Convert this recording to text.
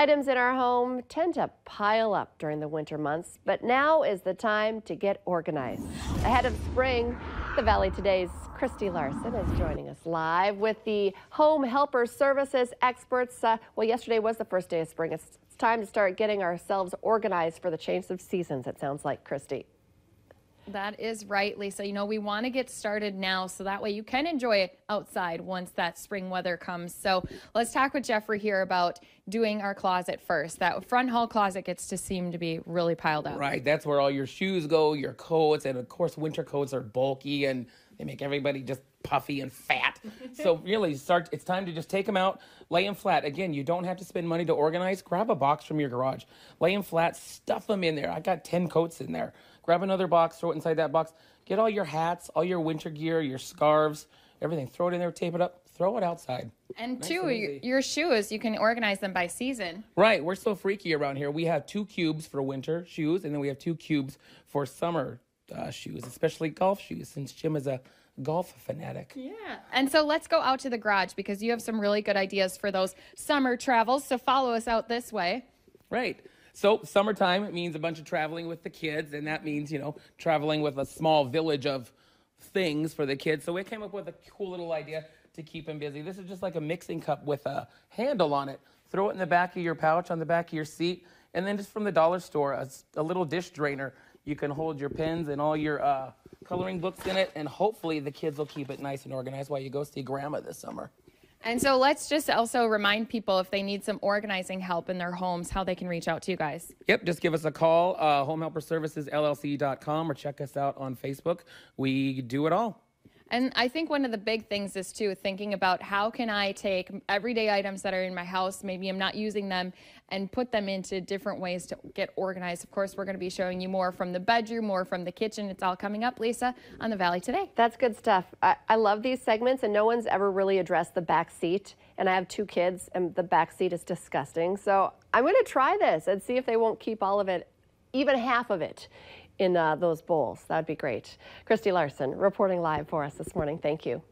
Items in our home tend to pile up during the winter months, but now is the time to get organized. Ahead of spring, the Valley Today's Christy Larson is joining us live with the Home Helper Services experts. Uh, well, yesterday was the first day of spring. It's, it's time to start getting ourselves organized for the change of seasons, it sounds like, Christy. That is right, Lisa. You know, we want to get started now so that way you can enjoy it outside once that spring weather comes. So let's talk with Jeffrey here about doing our closet first. That front hall closet gets to seem to be really piled up. Right. That's where all your shoes go, your coats, and of course, winter coats are bulky and they make everybody just puffy and fat. so really, start. It's time to just take them out, lay them flat. Again, you don't have to spend money to organize. Grab a box from your garage, lay them flat, stuff them in there. I got ten coats in there. Grab another box, throw it inside that box. Get all your hats, all your winter gear, your scarves, everything. Throw it in there, tape it up, throw it outside. And nice two, and your shoes, you can organize them by season. Right. We're so freaky around here. We have two cubes for winter shoes, and then we have two cubes for summer uh, shoes, especially golf shoes, since Jim is a golf fanatic. Yeah. And so let's go out to the garage because you have some really good ideas for those summer travels. So follow us out this way. Right. So summertime means a bunch of traveling with the kids, and that means you know traveling with a small village of things for the kids. So we came up with a cool little idea to keep them busy. This is just like a mixing cup with a handle on it. Throw it in the back of your pouch on the back of your seat, and then just from the dollar store, a, a little dish drainer. You can hold your pens and all your uh, coloring books in it, and hopefully the kids will keep it nice and organized while you go see grandma this summer. And so let's just also remind people if they need some organizing help in their homes, how they can reach out to you guys. Yep, just give us a call, uh, homehelperservicesllc.com, or check us out on Facebook. We do it all. And I think one of the big things is too thinking about how can I take everyday items that are in my house, maybe I'm not using them, and put them into different ways to get organized. Of course, we're going to be showing you more from the bedroom, more from the kitchen. It's all coming up, Lisa, on the Valley today. That's good stuff. I, I love these segments, and no one's ever really addressed the back seat. And I have two kids, and the back seat is disgusting. So I'm going to try this and see if they won't keep all of it, even half of it in uh, those bowls. That'd be great. Christy Larson reporting live for us this morning. Thank you.